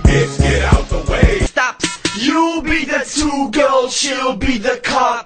Bitch, get out the way. Stops. You'll be the two girls, she'll be the cop.